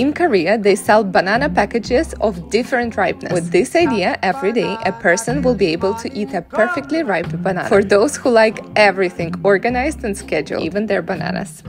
In Korea, they sell banana packages of different ripeness. With this idea, every day a person will be able to eat a perfectly ripe banana. For those who like everything organized and scheduled, even their bananas.